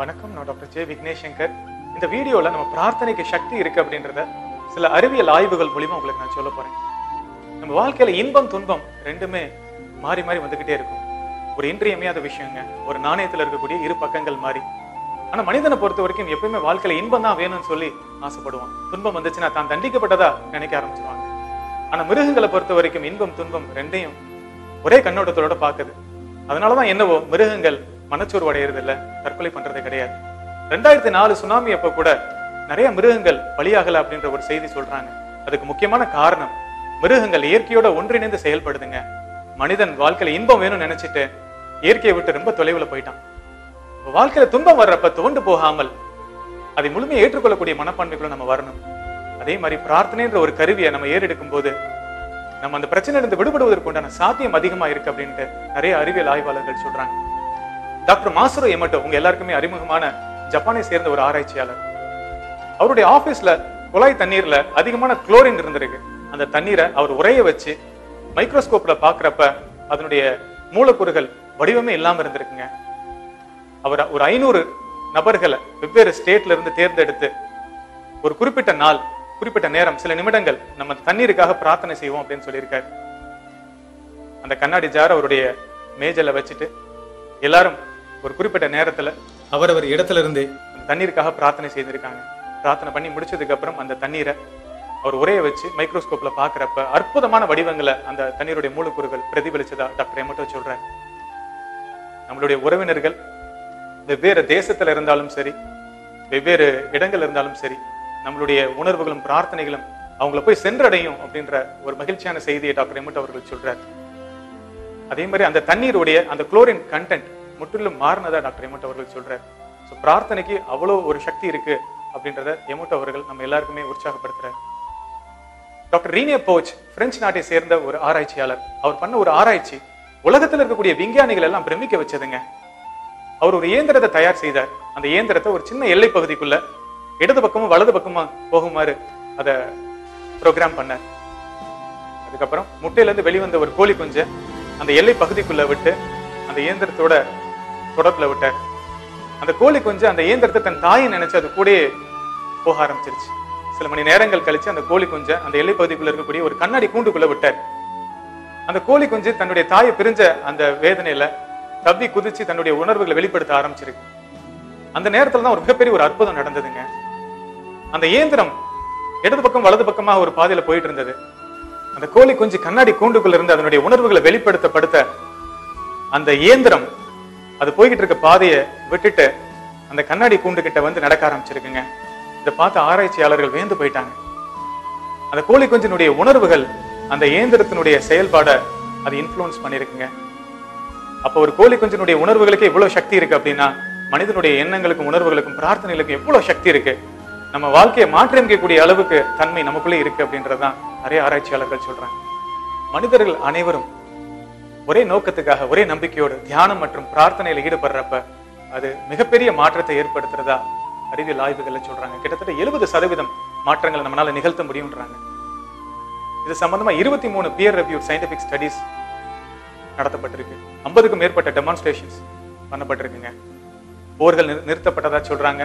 வணக்கம் நான் doctor J Vignesh Shankar இந்த வீடியோல நம்ம பிரார்த்தனைக்கு சக்தி இருக்கு அப்படின்றத சில அறிவியல் ஆய்வுகள் மூலியமா உங்களுக்கு நான் சொல்ல போறேன். நம்ம வாழ்க்கையில இன்பம் துன்பம் ரெண்டுமே மாறி மாறி வந்துகிட்டே இருக்கும். ஒரு இன்றியமையாத விஷயங்க ஒரு நாணயத்துல இருக்கக்கூடிய இரு பக்கங்கள் மாறி. ஆனா மனிதனை பொறுத்த வரைக்கும் எப்பயுமே வாழ்க்கையில இன்பம் தான் வேணும்னு சொல்லி ஆசைப்படுவான் துன்பம் வந்துச்சுன்னா தான் தண்டிக்கப்பட்டதா நினைக்க ஆரம்பிச்சிருவாங்க. ஆனா மிருகங்களை பொறுத்த வரைக்கும் இன்பம் துன்பம் ரெண்டையும் ஒரே கண்ணோட்டத்தோட பாக்குது அதனாலதான் என்னவோ மிருகங்கள் மனச்சோர்வு அடையிறது இல்லை தற்கொலை பண்றது கிடையாது. ரெண்டாயிரத்தி நாலு சுனாமி அப்ப கூட நிறைய மிருகங்கள் பலியாகல அப்படின்ற ஒரு செய்தி சொல்றாங்க. அதுக்கு முக்கியமான காரணம் மிருகங்கள் இயற்கையோட ஒன்றிணைந்து செயல்படுதுங்க. மனிதன் வாழ்க்கையில இன்பம் வேணும்னு நினைச்சிட்டு இயற்கையை விட்டு ரொம்ப தொலைவுல போயிட்டான். வாழ்க்கையில துன்பம் வர்றப்ப தோண்டு போகாமல் அதை முழுமையை ஏற்றுக்கொள்ளக்கூடிய மனப்பான்மைக்குள்ள நம்ம வரணும். அதே மாதிரி பிரார்த்தனைன்ற ஒரு கருவியை நம்ம ஏறெடுக்கும் போது நம்ம அந்த பிரச்சனையிலிருந்து விடுபடுவதற்கு உண்டான சாத்தியம் அதிகமா இருக்கு அப்படின்ட்டு நிறைய அறிவியல் ஆய்வாளர்கள் சொல்றாங்க. டாக்டர் மாசுரோ எமட்டோ உங்க எல்லாருக்குமே அறிமுகமான ஜப்பானை சேர்ந்த ஒரு ஆராய்ச்சியாளர். அவருடைய ஆபீஸ்ல குழாய் தண்ணீர்ல அதிகமான குளோரின் இருந்திருக்கு. அந்த தண்ணீரை அவர் உரைய வச்சு மைக்ரோஸ்கோப்ல பாக்குறப்ப அதனுடைய மூலக்கூறுகள் வடிவமே இல்லாம இருந்திருக்குங்க. அவர் ஒரு ஐநூறு நபர்களை வெவ்வேறு ஸ்டேட்ல இருந்து தேர்ந்தெடுத்து ஒரு குறிப்பிட்ட நாள் குறிப்பிட்ட நேரம் சில நிமிடங்கள் நம்ம தண்ணீருக்காக பிரார்த்தனை செய்வோம் அப்படின்னு சொல்லியிருக்காரு. அந்த கண்ணாடி ஜார் அவருடைய மேஜல வச்சுட்டு எல்லாரும் ஒரு குறிப்பிட்ட நேரத்துல அவரவர் இடத்துல இருந்து அந்த தண்ணீருக்காக பிரார்த்தனை செய்திருக்காங்க. பிரார்த்தனை பண்ணி முடிச்சதுக்கு அப்புறம் அந்த தண்ணீரை அவர் உரைய வச்சு மைக்ரோஸ்கோப்ல பாக்குறப்ப அற்புதமான வடிவங்களை அந்த தண்ணீருடைய மூலக்கூறுகள் பிரதிபலிச்சதா டாக்டர் எமட்டோ சொல்றாரு. நம்மளுடைய உறவினர்கள் வெவ்வேறு தேசத்துல இருந்தாலும் சரி வெவ்வேறு இடங்கள் இருந்தாலும் சரி நம்மளுடைய உணர்வுகளும் பிரார்த்தனைகளும் அவங்கள போய் சென்றடையும் அப்படின்ற ஒரு மகிழ்ச்சியான செய்தியை டாக்டர் எமட் அவர்கள் சொல்றார். அதே மாதிரி அந்த தண்ணீருடைய அந்த குளோரின் கண்டென்ட் முற்றிலும் மாறினதா டாக்டர் எமோட் அவர்கள் சொல்றாரு. ஸோ பிரார்த்தனைக்கு அவ்வளோ ஒரு சக்தி இருக்கு அப்படின்றத எமோட் அவர்கள் நம்ம எல்லாருக்குமே உற்சாகப்படுத்துறாரு. டாக்டர் ரீனிய போச் பிரெஞ்சு நாட்டை சேர்ந்த ஒரு ஆராய்ச்சியாளர். அவர் பண்ண ஒரு ஆராய்ச்சி உலகத்தில் இருக்கக்கூடிய விஞ்ஞானிகள் எல்லாம் பிரமிக்க வச்சதுங்க. அவர் ஒரு இயந்திரத்தை தயார் செய்தார். அந்த இயந்திரத்தை ஒரு சின்ன எல்லை பகுதிக்குள்ள இடது பக்கமும் வலது பக்கமா போகுமாறு அதை ப்ரோக்ராம் பண்ணார். அதுக்கப்புறம் முட்டையில இருந்து வெளிவந்த ஒரு கோழி குஞ்சை அந்த எல்லை பகுதிக்குள்ள விட்டு அந்த இயந்திரத்தோட தொடர்பில் விட்டார் அந்த கோழி குஞ்சு அந்த இயந்திரத்தை தன் தாயை நினைச்சு அது கூட போக ஆரம்பிச்சிருச்சு. சில மணி நேரங்கள் கழிச்சு அந்த கோழி கொஞ்சம் அந்த எல்லை பகுதிக்குள்ள இருக்கக்கூடிய ஒரு கண்ணாடி கூண்டுக்குள்ள விட்டார். அந்த கோழி கொஞ்சம் தன்னுடைய தாயை பிரிஞ்ச அந்த வேதனையில தப்பி குதிச்சு தன்னுடைய உணர்வுகளை வெளிப்படுத்த ஆரம்பிச்சிருக்கு. அந்த நேரத்துல தான் ஒரு மிகப்பெரிய ஒரு அற்புதம் நடந்ததுங்க. அந்த இயந்திரம் இடது பக்கம் வலது பக்கமா ஒரு பாதையில போயிட்டு இருந்தது. அந்த கோழி குஞ்சு கண்ணாடி கூண்டுக்குள்ள இருந்து அதனுடைய உணர்வுகளை வெளிப்படுத்தப்படுத்த அந்த இயந்திரம் அது போய்கிட்டு இருக்க பாதையை விட்டுட்டு அந்த கண்ணாடி கூண்டு கிட்ட வந்து நடக்க ஆரம்பிச்சிருக்குங்க. இதை பார்த்து ஆராய்ச்சியாளர்கள் வேந்து போயிட்டாங்க. அந்த கோழி குஞ்சினுடைய உணர்வுகள் அந்த இயந்திரத்தினுடைய செயல்பாடை அது இன்ஃப்ளூயன்ஸ் பண்ணிருக்குங்க அப்போ ஒரு கோழி குஞ்சினுடைய உணர்வுகளுக்கு எவ்வளவு சக்தி இருக்கு அப்படின்னா மனிதனுடைய எண்ணங்களுக்கும் உணர்வுகளுக்கும் பிரார்த்தனைகளுக்கும் எவ்வளவு சக்தி இருக்கு? நம்ம வாழ்க்கையை மாற்றியமைக்கக்கூடிய அளவுக்கு தன்மை நமக்குள்ளே இருக்கு அப்படின்றதான் நிறைய ஆராய்ச்சியாளர்கள் சொல்றாங்க. மனிதர்கள் அனைவரும் ஒரே நோக்கத்துக்காக ஒரே நம்பிக்கையோடு தியானம் மற்றும் பிரார்த்தனையில ஈடுபடுறப்ப அது மிகப்பெரிய மாற்றத்தை ஏற்படுத்துறதா அறிவியல் ஆய்வுகள்ல சொல்றாங்க. கிட்டத்தட்ட எழுபது சதவீதம் மாற்றங்களை நம்மளால நிகழ்த்த முடியும்ன்றாங்க. இது சம்பந்தமா இருபத்தி மூணு பியர் ரிவ்யூ சயின்டிபிக் ஸ்டடிஸ் நடத்தப்பட்டிருக்கு. ஐம்பதுக்கும் மேற்பட்ட டெமான்ஸ்ட்ரேஷன்ஸ் பண்ணப்பட்டிருக்குங்க. போர்கள் நிறுத்தப்பட்டதா சொல்றாங்க.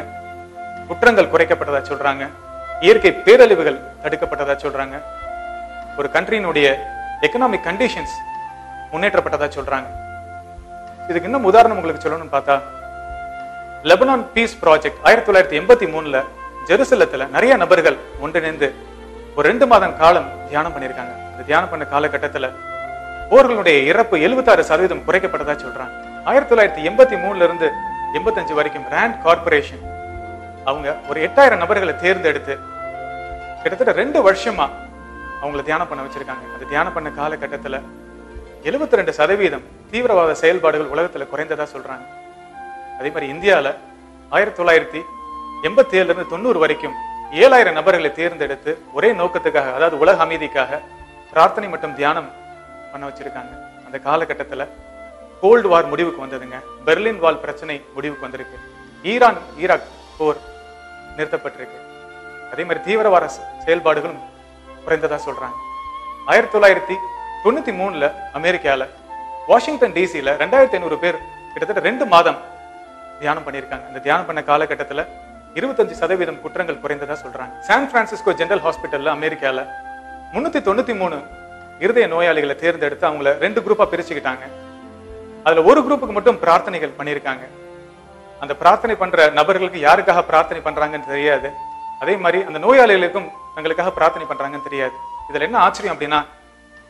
குற்றங்கள் குறைக்கப்பட்டதா சொல்றாங்க. இயற்கை பேரழிவுகள் தடுக்கப்பட்டதா சொல்றாங்க. ஒரு கண்ட்ரியினுடைய எக்கனாமிக் கண்டிஷன்ஸ் முன்னேற்றப்பட்டதா சொல்றாங்க. இதுக்கு இன்னும் உதாரணம் உங்களுக்கு சொல்லணும்னு பார்த்தா லெபனான் பீஸ் ப்ராஜெக்ட் ஆயிரத்தி தொள்ளாயிரத்தி எண்பத்தி மூணுல ஜெருசலத்துல நிறைய நபர்கள் ஒன்றிணைந்து ஒரு ரெண்டு மாதம் காலம் தியானம் பண்ணியிருக்காங்க. அந்த தியானம் பண்ண காலகட்டத்துல போர்களுடைய இறப்பு 76% சதவீதம் குறைக்கப்பட்டதா சொல்றாங்க. ஆயிரத்தி தொள்ளாயிரத்தி எண்பத்தி மூணுல இருந்து எண்பத்தஞ்சு வரைக்கும் ரேண்ட் கார்பரேஷன் அவங்க ஒரு எட்டாயிரம் நபர்களை தேர்ந்தெடுத்து கிட்டத்தட்ட ரெண்டு வருஷமா அவங்கள தியானம் பண்ண வச்சிருக்காங்க. அந்த தியானம் பண்ண காலகட்டத்துல 72% ரெண்டு சதவீதம் தீவிரவாத செயல்பாடுகள் உலகத்தில் குறைந்ததா சொல்றாங்க. அதே மாதிரி இந்தியால ஆயிரத்தி தொள்ளாயிரத்தி எண்பத்தி ஏழுல இருந்து தொண்ணூறு வரைக்கும் ஏழாயிரம் நபர்களை தேர்ந்தெடுத்து ஒரே நோக்கத்துக்காக அதாவது உலக அமைதிக்காக பிரார்த்தனை மற்றும் தியானம் பண்ண வச்சிருக்காங்க. அந்த காலகட்டத்துல கோல்டு வார் முடிவுக்கு வந்ததுங்க. பெர்லின் வால் பிரச்சனை முடிவுக்கு வந்திருக்கு. ஈரான் ஈராக் போர் நிறுத்தப்பட்டிருக்கு. அதே மாதிரி தீவிரவாத செயல்பாடுகளும் குறைந்ததா சொல்றாங்க. ஆயிரத்தி தொள்ளாயிரத்தி தொண்ணூத்தி மூணுல அமெரிக்கால வாஷிங்டன் டிசில ரெண்டாயிரத்தி ஐநூறு பேர் கிட்டத்தட்ட ரெண்டு மாதம் தியானம் பண்ணியிருக்காங்க. அந்த தியானம் பண்ண காலகட்டத்துல இருபத்தஞ்சு சதவீதம் குற்றங்கள் குறைந்ததா சொல்றாங்க. சான் பிரான்சிஸ்கோ ஜெனரல் ஹாஸ்பிட்டல்ல அமெரிக்கால முன்னூத்தி தொண்ணூத்தி மூணு இருதய நோயாளிகளை தேர்ந்தெடுத்து அவங்கள ரெண்டு குரூப்பா பிரிச்சுக்கிட்டாங்க. அதுல ஒரு குரூப்புக்கு மட்டும் பிரார்த்தனைகள் பண்ணியிருக்காங்க. அந்த பிரார்த்தனை பண்ற நபர்களுக்கு யாருக்காக பிரார்த்தனை பண்றாங்கன்னு தெரியாது. அதே மாதிரி அந்த நோயாளிகளுக்கும் தங்களுக்காக பிரார்த்தனை பண்றாங்கன்னு தெரியாது. இதுல என்ன ஆச்சரியம் அப்படின்னா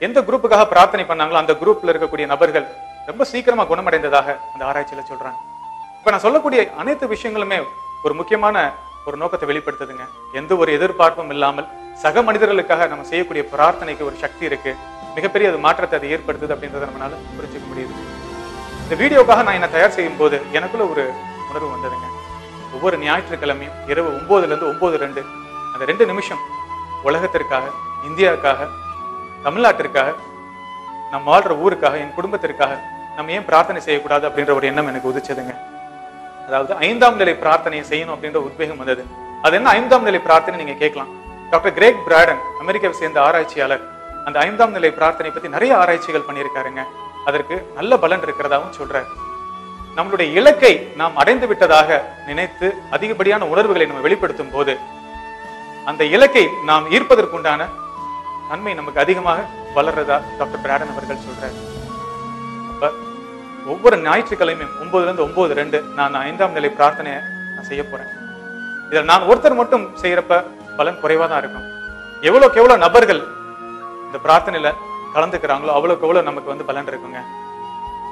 எந்த குரூப்புக்காக பிரார்த்தனை பண்ணாங்களோ அந்த குரூப்ல இருக்கக்கூடிய நபர்கள் ரொம்ப சீக்கிரமா குணமடைந்ததாக அந்த ஆராய்ச்சியில சொல்றாங்க. இப்ப நான் சொல்லக்கூடிய அனைத்து விஷயங்களுமே ஒரு முக்கியமான ஒரு நோக்கத்தை வெளிப்படுத்துதுங்க. எந்த ஒரு எதிர்பார்ப்பும் இல்லாமல் சக மனிதர்களுக்காக நம்ம செய்யக்கூடிய பிரார்த்தனைக்கு ஒரு சக்தி இருக்கு. மிகப்பெரிய அது மாற்றத்தை அது ஏற்படுத்துது அப்படின்றத நம்மளால புரிஞ்சுக்க முடியுது. இந்த வீடியோக்காக நான் என்ன தயார் செய்யும் போது எனக்குள்ள ஒரு உணர்வு வந்ததுங்க. ஒவ்வொரு ஞாயிற்றுக்கிழமையும் இரவு ஒன்பதுல இருந்து ஒன்பது ரெண்டு அந்த ரெண்டு நிமிஷம் உலகத்திற்காக இந்தியாவுக்காக தமிழ்நாட்டிற்காக நம்ம வாழ்ற ஊருக்காக என் குடும்பத்திற்காக நம்ம ஏன் பிரார்த்தனை செய்யக்கூடாது அப்படின்ற ஒரு எண்ணம் எனக்கு உதிச்சதுங்க. அதாவது ஐந்தாம் நிலை பிரார்த்தனையை செய்யணும் அப்படின்ற உத்வேகம் வந்தது. அது என்ன? ஐந்தாம் நிலை பிரார்த்தனை நீங்க கேட்கலாம். டாக்டர் கிரேக் பிராடன் அமெரிக்காவை சேர்ந்த ஆராய்ச்சியாளர் அந்த ஐந்தாம் நிலை பிரார்த்தனை பத்தி நிறைய ஆராய்ச்சிகள் பண்ணியிருக்காருங்க. அதற்கு நல்ல பலன் இருக்கிறதாவும் சொல்றாரு. நம்மளுடைய இலக்கை நாம் அடைந்து விட்டதாக நினைத்து அதிகப்படியான உணர்வுகளை நம்ம வெளிப்படுத்தும் போது அந்த இலக்கை நாம் ஈர்ப்பதற்குண்டான நன்மை நமக்கு அதிகமாக வளர்றதா டாக்டர் பிராடன் அவர்கள் சொல்றாரு. அப்ப ஒவ்வொரு ஞாயிற்றுக்கிழமையும் ஒன்பதுல இருந்து ஒன்பது ரெண்டு நான் ஐந்தாம் நிலை பிரார்த்தனையை நான் செய்ய போறேன். இதில் நான் ஒருத்தர் மட்டும் செய்யறப்ப பலன் குறைவா தான் இருக்கும். எவ்வளவுக்கு எவ்வளவு நபர்கள் இந்த பிரார்த்தனையில கலந்துக்கிறாங்களோ அவ்வளோக்கு எவ்வளவு நமக்கு வந்து பலன் இருக்குங்க.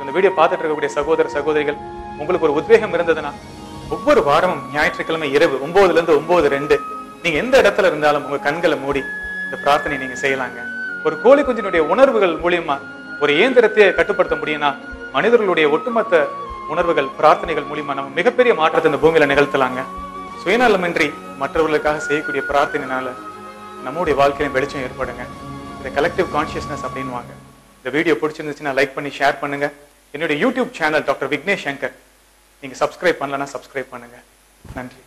இந்த வீடியோ பார்த்துட்டு இருக்கக்கூடிய சகோதர சகோதரிகள் உங்களுக்கு ஒரு உத்வேகம் இருந்ததுன்னா ஒவ்வொரு வாரமும் ஞாயிற்றுக்கிழமை இரவு ஒன்பதுல இருந்து ஒன்பது ரெண்டு நீங்க எந்த இடத்துல இருந்தாலும் உங்க கண்களை மூடி இந்த பிரார்த்தனை நீங்க செய்யலாங்க. ஒரு கோழி குஞ்சினுடைய உணர்வுகள் மூலியமா ஒரு இயந்திரத்தையே கட்டுப்படுத்த முடியும்னா மனிதர்களுடைய ஒட்டுமொத்த உணர்வுகள் பிரார்த்தனைகள் மூலியமா நம்ம மிகப்பெரிய மாற்றத்தை இந்த பூமியில நிகழ்த்தலாங்க. சுயநலமின்றி மற்றவர்களுக்காக செய்யக்கூடிய பிரார்த்தனைனால நம்முடைய வாழ்க்கையில வெளிச்சம் ஏற்படுங்க. இந்த கலெக்டிவ் கான்சியஸ்னஸ் அப்படின்வாங்க இந்த வீடியோ பிடிச்சிருந்துச்சுன்னா லைக் பண்ணி ஷேர் பண்ணுங்க. என்னுடைய YouTube channel doctor Vignesh Shankar. நீங்க சப்ஸ்கிரைப் பண்ணலன்னா சப்ஸ்கிரைப் பண்ணுங்க. நன்றி.